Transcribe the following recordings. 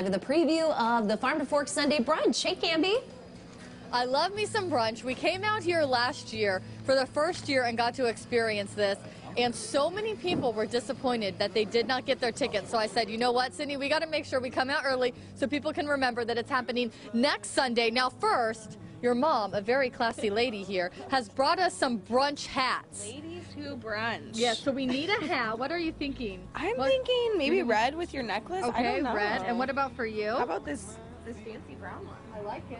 The preview of the Farm to Fork Sunday brunch. Hey, Cambi. I love me some brunch. We came out here last year for the first year and got to experience this. And so many people were disappointed that they did not get their tickets. So I said, you know what, Sidney, we got to make sure we come out early so people can remember that it's happening next Sunday. Now, first, your mom, a very classy lady here, has brought us some brunch hats. Ladies who brunch. Yes, so we need a hat. What are you thinking? I'm What- thinking maybe mm-hmm. red with your necklace. I Okay, don't know. red. And what about for you? How about this this fancy brown one? I like it.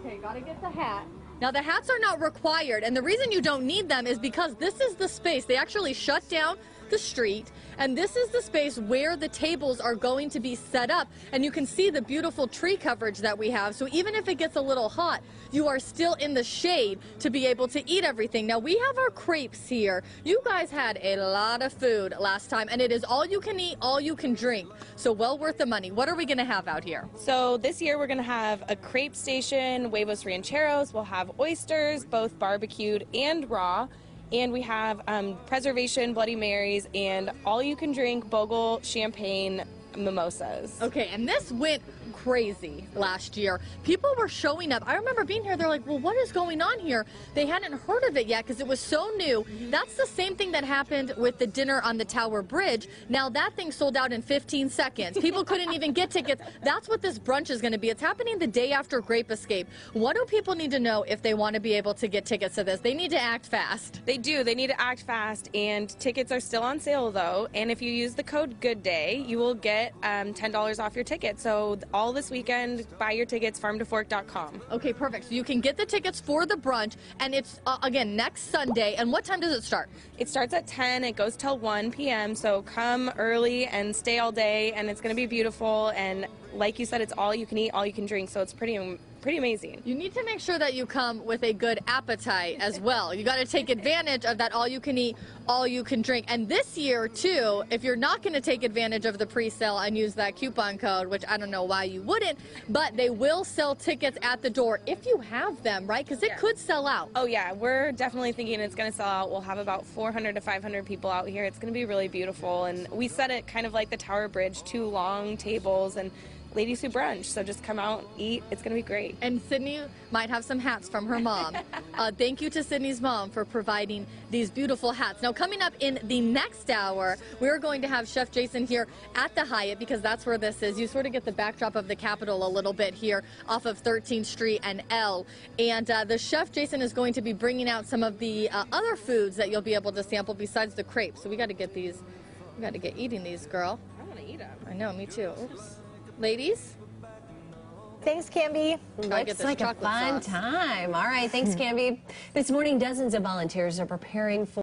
Okay, gotta get the hat. Now the hats are not required, and the reason you don't need them is because this is the space. They actually shut down the street, and this is the space where the tables are going to be set up. And you can see the beautiful tree coverage that we have. So even if it gets a little hot, you are still in the shade to be able to eat everything. Now we have our crepes here. You guys had a lot of food last time, and it is all you can eat, all you can drink. So well worth the money. What are we gonna have out here? So this year we're gonna have a crepe station, huevos rancheros. We'll have oysters, both barbecued and raw. And we have um, preservation Bloody Marys and all you can drink Bogle champagne mimosas. Okay, and this went crazy last year. People were showing up. I remember being here, they're like, well, what is going on here? They hadn't heard of it yet because it was so new. That's the same thing that happened with the dinner on the Tower Bridge. Now, that thing sold out in 15 seconds. People couldn't even get tickets. That's what this brunch is going to be. It's happening the day after Grape Escape. What do people need to know if they want to be able to get tickets to this? They need to act fast. They do. They need to act fast, and tickets are still on sale though. And if you use the code Good Day, you will get um, ten dollars off your ticket. So all this weekend, buy your tickets farmtofork.com. Okay, perfect. So you can get the tickets for the brunch, and it's, uh, again, next Sunday. And what time does it start? It starts at 10. It goes till 1 p.m. So come early and stay all day, and it's going to be beautiful. And like you said, it's all you can eat, all you can drink. So it's pretty, pretty amazing. You need to make sure that you come with a good appetite as well. You got to take advantage of that all you can eat, all you can drink. And this year, too, if you're not going to take advantage of the pre sale and use that coupon code, which I don't know why you wouldn't, but they will sell tickets at the door if you have them, right? Because it Yeah. could sell out. Oh yeah, we're definitely thinking it's going to sell out. We'll have about 400 to 500 people out here. It's going to be really beautiful, and we set it kind of like the Tower Bridge, two long tables and ladies who brunch. So just come out, eat. It's going to be great. And Sidney might have some hats from her mom. uh, thank you to Sidney's mom for providing these beautiful hats. Now, coming up in the next hour, we're going to have Chef Jason here at the Hyatt because that's where this is. You sort of get the backdrop of the Capitol a little bit here off of 13th Street and L. And uh, the Chef Jason is going to be bringing out some of the uh, other foods that you'll be able to sample besides the crepes. So we got to get these. We got to get eating these, girl. I want to eat them. I know, me too. Oops. Ladies, Thanks, Cambi. Looks like a fun sauce. time. All right, thanks, Cambi. This morning, dozens of volunteers are preparing for